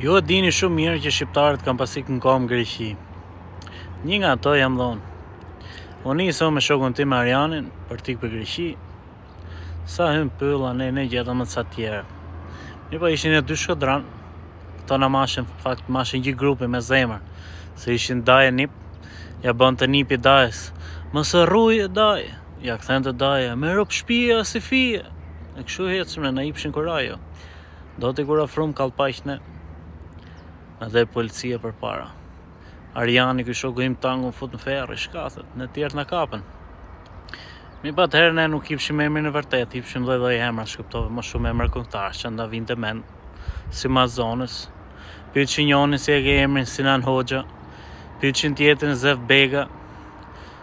Ju e dini shumë mirë që shqiptarët kanë pas ik në këmbë Greqi. Një nga ato jam dhe unë. U nisa me shokun tim Arjanin për t'ik për Greqi. Sa hymë pyllave gjetëm ca të tjerë. Mirëpo ishin dhe dy shkodranë. Këto na mbashin fakt mbashin gjithë grupin me zemër. Se ishin dajë e nip. Ja bënte nipi dajës. Mos e rruj dajë. Ja kthente daja. Me rroftë shpia si fije. E këshu ecim në na ipshin kurajo. Do ti kur afrum Kallpaqnë dhe policia përpara. Arjani ky shoku im tang u fut në ferrë i shkathët, ne të tjerët na kapën. Mirëpo atëherë ne nuk ipshim emrin e vërtetë, ipshim dhe dhe emra, shkuptove më shumë emra këngëtarësh që na vinte n'mend, si mas zonës. Pysin njonin si e ke emrin Sinan Hoxha, pysin tjetrin Zef Beka,